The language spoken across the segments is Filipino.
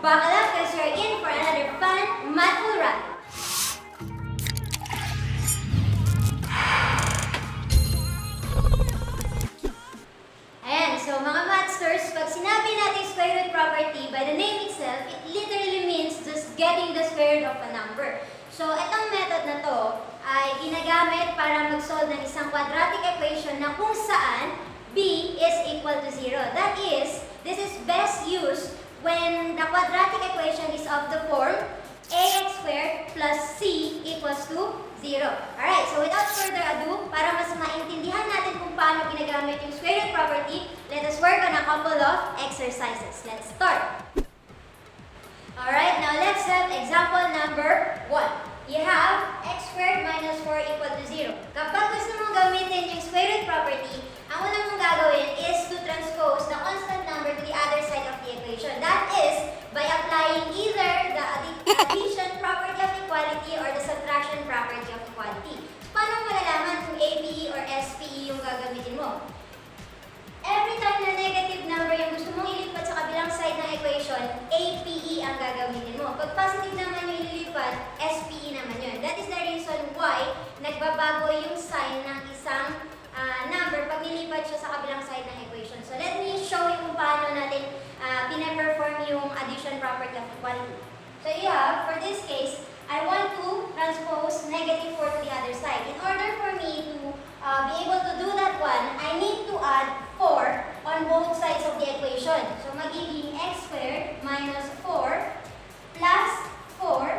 Buckle up because you're in for another fun mathful run. Ayan, so mga mathsters, pag sinabi natin square root property, by the name itself, it literally means just getting the square root of a number. So, itong method na to ay ginagamit para mag-solve ng isang quadratic equation na kung saan b is equal to 0. That is, the quadratic equation is of the form ax squared plus c equals to 0. Alright, so without further ado, para mas maintindihan natin kung paano ginagamit yung square root property, let us work on a couple of exercises. Let's start. Alright, now let's have example number 1. You have x squared minus 4 equal to 0. Kapag gusto mong gamitin yung square root property, ang una mong gagawin is negative 4 to the other side. In order for me to uh, be able to do that one, I need to add 4 on both sides of the equation. So magiging x squared minus 4 plus 4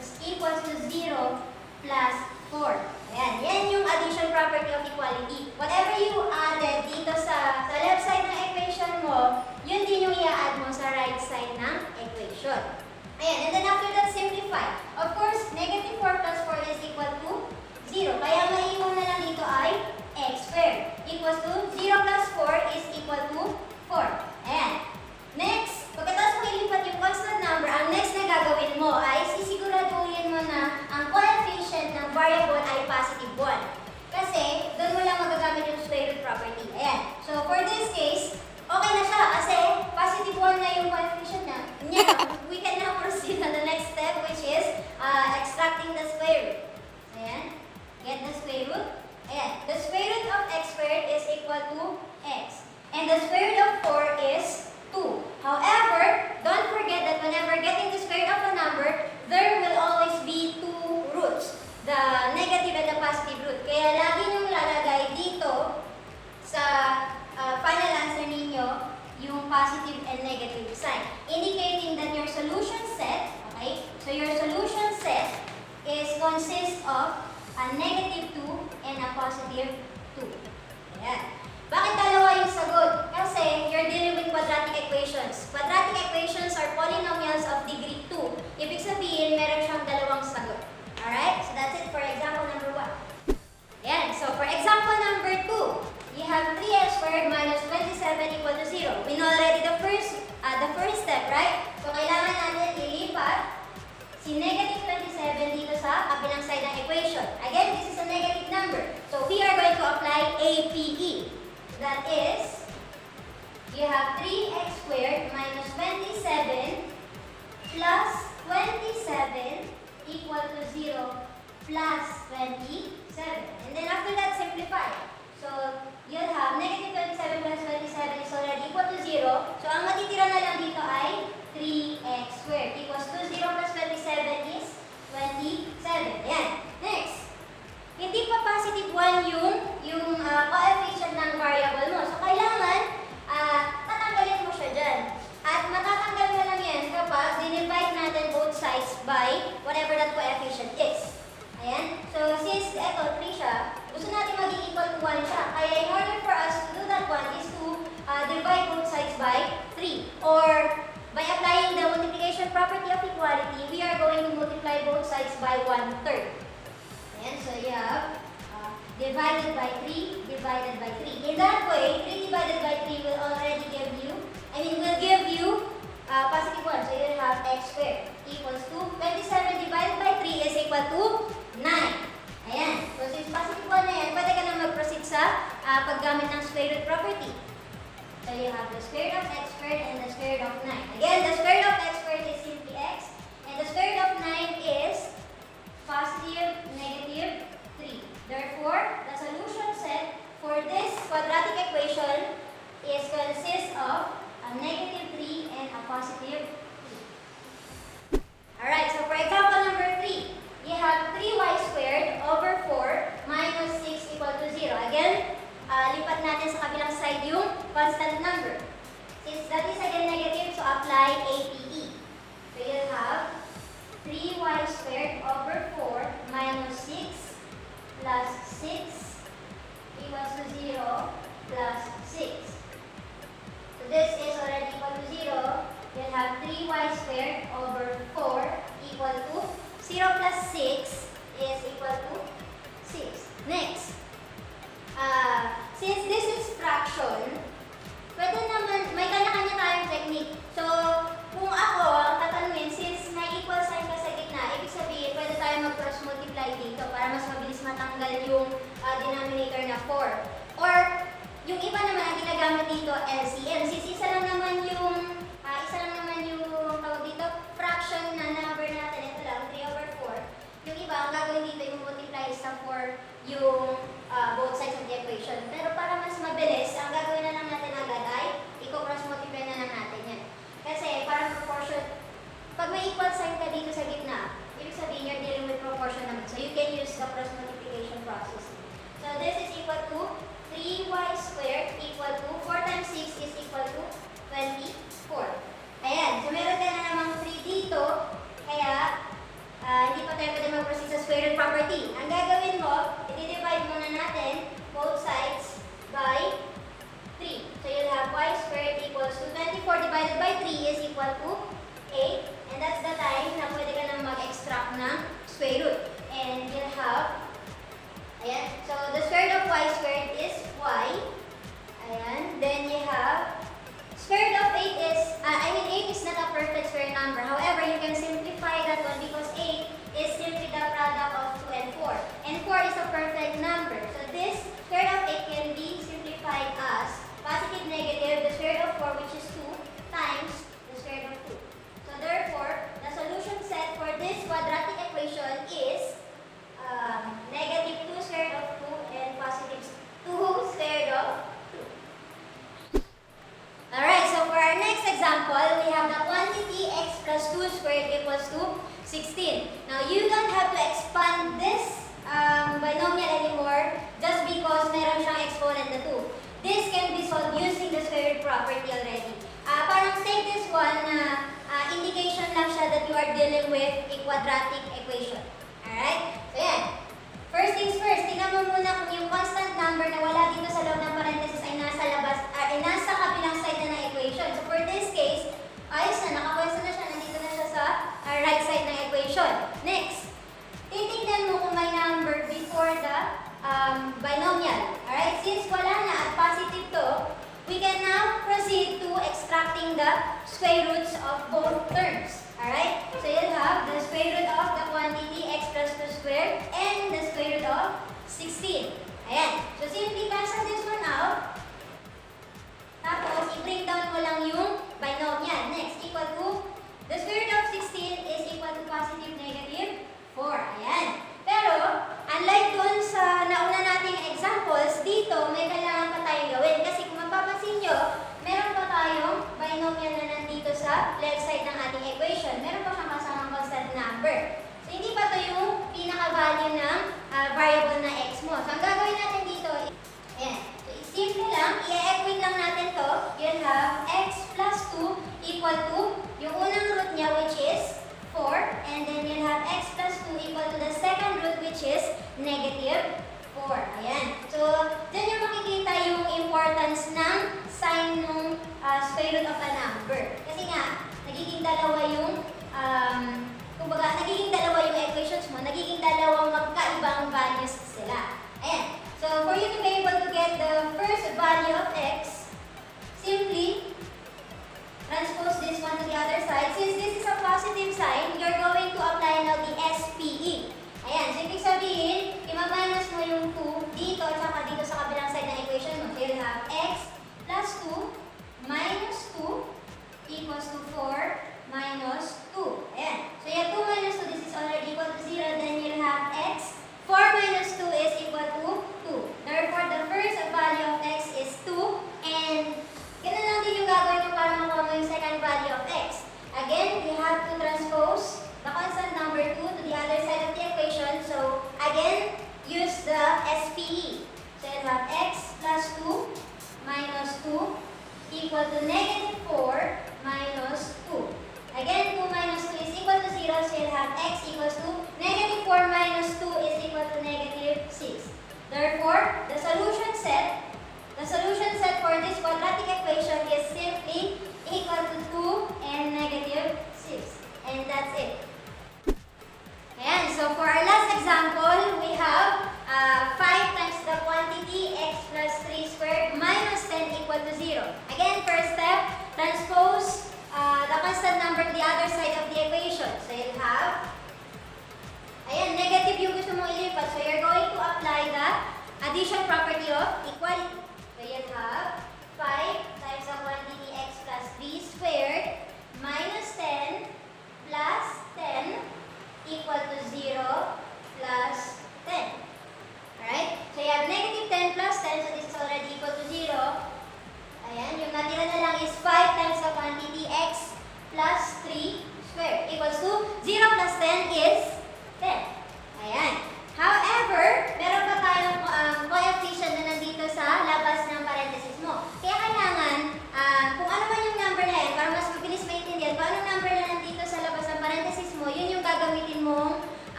is equals to 0 plus 4. Ayan, yan yung addition property of equality. Whatever you added dito sa, sa left side ng equation mo, yun din yung i-add mo sa right side ng equation. Ayan, and then after that, simplify. Of course, negative 4 plus 4 is equal to 0. Kaya maiiwan na lang dito ay x squared equals to 0 plus 4 is equal to 4. Ayan. Next, pagkatapos mo ilipat yung constant number, ang next na gagawin mo ay sisiguraduhin mo na ang coefficient ng variable ay positive 1. Kasi, doon mo lang magagamit yung square root property. Ayan. So, for this case, okay na siya kasi positive 1 na yung coefficient na. Now, we can now proceed on the next step which is uh, extracting the square root. Ayan. Get the square root. Ayan. The square root of x squared is equal to x. And the square root of 4 is 2. However, don't forget that whenever getting the square root of a number, there will always be two roots. The negative and the positive root. Kaya lagi niyong lalagay dito sa uh, final answer ninyo yung positive and negative sign. Indicating that your solution set, okay? So your solution set is consists of a negative 2 and a positive 2. Ayan. Bakit dalawa yung sagot? Kasi you're dealing with quadratic equations. Quadratic equations are polynomials plus 27. And then after that, simplify. So, you'll have negative 27 plus 27 is already equal to 0. So, ang matitira na lang dito ay 3x squared equals to 0 plus 27 is 27. Ayan. Next. Hindi pa positive 1 yung, yung uh, coefficient ng variable mo. So, kailangan divided by 3. In that way, 3 divided by 3 will already give you, I mean will give you uh, positive 1. So you'll have x squared equals to 27 divided by 3 is equal to 9. Ayan. So since positive 1 na yan, pwede ka na mag-proceed sa uh, paggamit ng square root property. So you have the square root of x squared and the square root of 9. Again, the square root of x squared is simply x. And the square root of 9 is positive negative 3. Therefore, equation is consists of a negative 3 and a positive 3. Alright, so for example number 3, you have 3y squared over 4 minus 6 equal to 0. Again, uh, lipat natin sa kabilang side yung constant number. Since that is again negative, so apply APE. So you have 3y squared over 4 minus matanggal yung uh, denominator na 4. Or, yung iba naman ang ginagamit dito, LCM. Since isa lang naman yung, ah, isa lang naman yung tawag dito, fraction na number natin, ito lang, 3 over 4. Yung iba, ang gagawin dito, yung multiply sa 4 yung ah, both sides of the equation. Pero para mas mabilis, ang gagawin equal to 8. And that's the time na pwede ka nang mag-extract ng square root. And you'll have, ayan, so the square root of y squared is y. Ayan, then you have, square root of 8 is, uh, I mean 8 is not a perfect square number. However, you can simplify that one because 8 is simply the product of 2 and 4. And 4 is a perfect number. So this square root of 8 can be simplified as positive negative, one na ah, indication lang siya that you are dealing with a quadratic equation. Alright? So, yan. First things first, tingnan mo muna kung yung constant number na wala dito sa loob ng parenthesis ay nasa labas, ah, ay nasa kabilang side na ng equation. So for this case, ayos na, nakapwesto na siya, nandito na siya sa ah, right side ng equation. Next, titignan mo kung may number before the um, binomial. Alright, since wala na at we can now proceed to extracting the square roots of both terms. Alright, so you'll have the square root of the quantity x plus 2 squared and the square root of 16. Ayan, so simply cancel this one out. Tapos, i-break down mo lang yung binomial. Next, equal to, the square root of 16 is equal to positive negative 4. Ayan. Pero, unlike dun sa nauna nating examples, dito may kailangan pa tayong gawin. Kasi kung mapapansin nyo, meron pa tayong binomial na nandito sa left side ng ating equation. Meron pa siyang kasamang constant number. So, hindi pa to yung pinaka-value ng ah, variable na x mo. So, ang gagawin natin dito, ayan. So, simple lang, i-equate lang natin to. You'll have x plus 2 equal to yung unang root niya which is 4 and then you'll have x plus 2 equal to the second root which is negative 4. Ayan. So, dyan yung makikita yung importance ng sign ng uh, square root of a number. Kasi nga, nagiging dalawa yung, um, kumbaga, nagiging dalawa yung equations mo, nagiging dalawang magkaibang values sila. Ayan. So, for you to be able to get the first value of x, simply transpose this one to the other side. Since this is a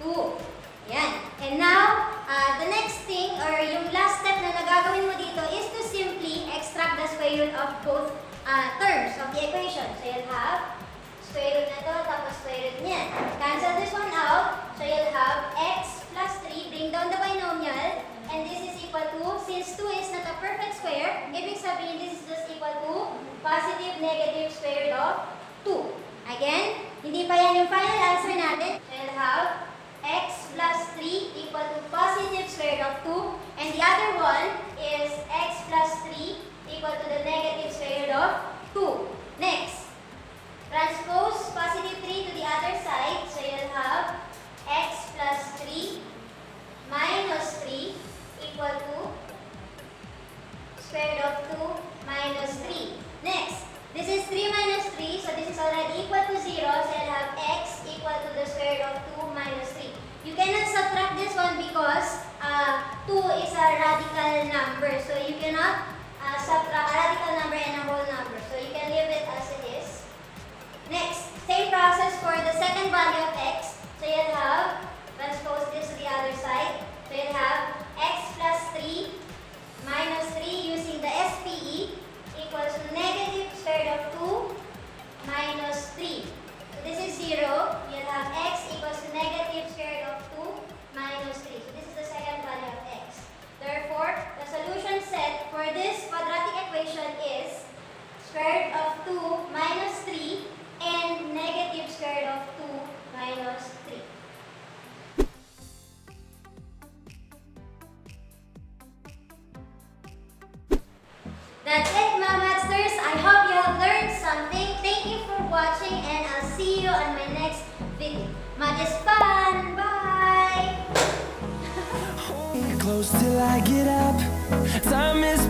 2. Ayan. And now, uh, the next thing or yung last step na nagagawin mo dito is to simply extract the square root of both uh, terms of the equation. So you'll have square root na to, tapos square root niyan. Cancel this one out. So you'll have x plus 3, bring down the binomial, and this is equal to, since 2 is not a perfect square, ibig sabihin this is just equal to positive negative square root of 2. Again, hindi pa yan yung final answer natin. So you'll have x plus 3 equal to positive square root of 2 and the other one is x plus 3 equal to the negative square root of 2. Next, transpose positive 3 to the other side so you'll have x plus 3 minus 3 equal to square root of 2 minus 3. Next, are radical That's it, my masters. I hope you have learned something. Thank you for watching and I'll see you on my next video. Math fun. Bye. Close till I get up. Time is